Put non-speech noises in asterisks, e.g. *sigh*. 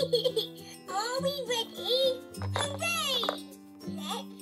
*laughs* Are we ready? Hooray! Let's